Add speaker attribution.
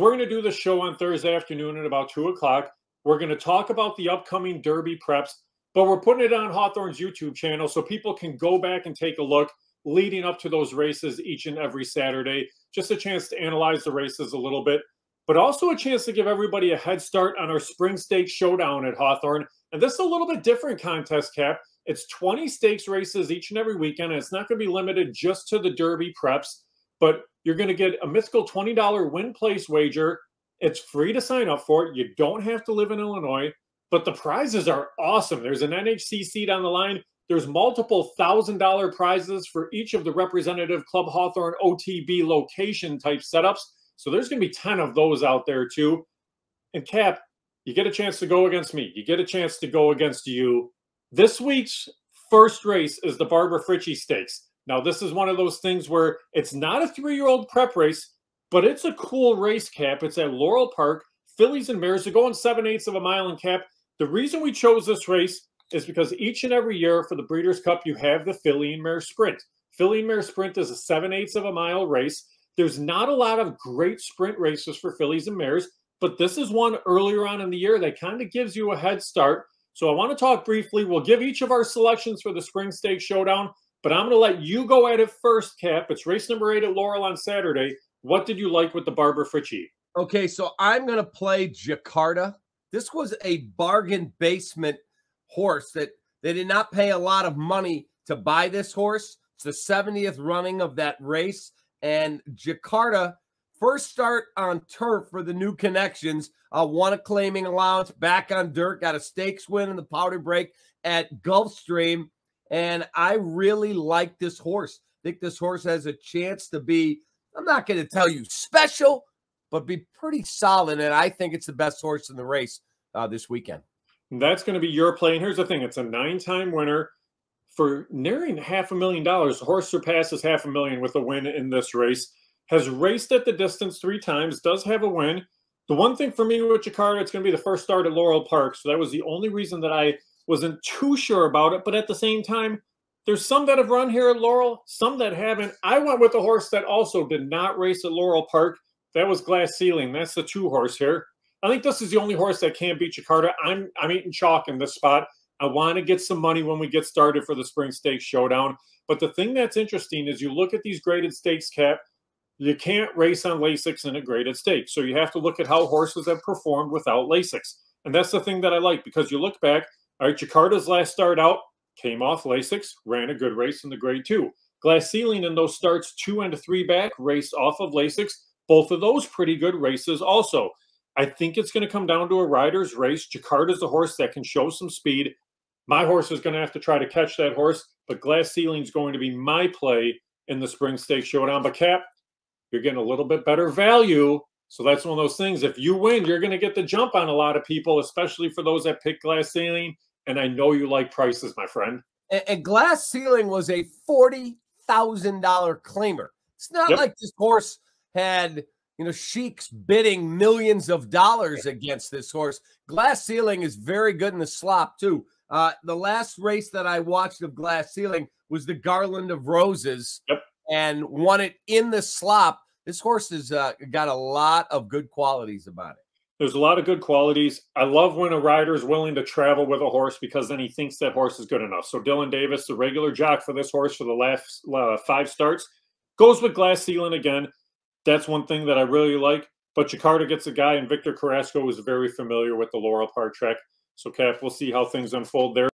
Speaker 1: We're going to do the show on Thursday afternoon at about two o'clock. We're going to talk about the upcoming Derby preps, but we're putting it on Hawthorne's YouTube channel so people can go back and take a look leading up to those races each and every Saturday. Just a chance to analyze the races a little bit, but also a chance to give everybody a head start on our spring stakes showdown at Hawthorne. And this is a little bit different contest, Cap. It's 20 stakes races each and every weekend, and it's not going to be limited just to the Derby preps, but you're going to get a mythical $20 win place wager. It's free to sign up for. You don't have to live in Illinois, but the prizes are awesome. There's an NHC seat on the line. There's multiple thousand dollar prizes for each of the representative Club Hawthorne OTB location type setups. So there's going to be 10 of those out there too. And Cap, you get a chance to go against me. You get a chance to go against you. This week's first race is the Barbara Fritchie Stakes. Now, this is one of those things where it's not a three year old prep race, but it's a cool race cap. It's at Laurel Park. Fillies and mares are going seven eighths of a mile in cap. The reason we chose this race is because each and every year for the Breeders' Cup, you have the filly and mare sprint. Filly and mare sprint is a seven eighths of a mile race. There's not a lot of great sprint races for fillies and mares, but this is one earlier on in the year that kind of gives you a head start. So I want to talk briefly. We'll give each of our selections for the Spring Stakes Showdown, but I'm going to let you go at it first, Cap. It's race number eight at Laurel on Saturday. What did you like with the Barbara Fritchie?
Speaker 2: Okay, so I'm going to play Jakarta. This was a bargain basement horse that they did not pay a lot of money to buy this horse. It's the 70th running of that race. And Jakarta, first start on turf for the new connections, uh, won a claiming allowance back on dirt, got a stakes win in the powder break at Gulfstream. And I really like this horse. I think this horse has a chance to be, I'm not going to tell you special, but be pretty solid. And I think it's the best horse in the race uh, this weekend.
Speaker 1: That's going to be your play. And here's the thing it's a nine time winner for nearing half a million dollars. Horse surpasses half a million with a win in this race. Has raced at the distance three times, does have a win. The one thing for me with Jakarta, it's going to be the first start at Laurel Park. So that was the only reason that I wasn't too sure about it. But at the same time, there's some that have run here at Laurel, some that haven't. I went with a horse that also did not race at Laurel Park. That was Glass Ceiling. That's the two horse here. I think this is the only horse that can't beat Jakarta. I'm I'm eating chalk in this spot. I want to get some money when we get started for the Spring Stakes Showdown. But the thing that's interesting is you look at these graded stakes, cap. You can't race on Lasix in a graded stake. So you have to look at how horses have performed without Lasix. And that's the thing that I like because you look back, all right, Jakarta's last start out came off Lasix, ran a good race in the grade two. Glass Ceiling in those starts two and three back raced off of Lasix. Both of those pretty good races also. I think it's going to come down to a rider's race. Jakarta's a horse that can show some speed. My horse is going to have to try to catch that horse, but Glass Ceiling's going to be my play in the Spring Stakes Showdown. But Cap, you're getting a little bit better value. So that's one of those things. If you win, you're going to get the jump on a lot of people, especially for those that pick Glass Ceiling. And I know you like prices, my friend.
Speaker 2: And, and Glass Ceiling was a $40,000 claimer. It's not yep. like this horse had – you know, Sheik's bidding millions of dollars against this horse. Glass Ceiling is very good in the slop, too. Uh, the last race that I watched of Glass Ceiling was the Garland of Roses
Speaker 1: yep.
Speaker 2: and won it in the slop. This horse has uh, got a lot of good qualities about it.
Speaker 1: There's a lot of good qualities. I love when a rider is willing to travel with a horse because then he thinks that horse is good enough. So Dylan Davis, the regular jock for this horse for the last uh, five starts, goes with Glass Ceiling again. That's one thing that I really like. But Jakarta gets a guy, and Victor Carrasco is very familiar with the Laurel Park track. So, Cap, we'll see how things unfold there.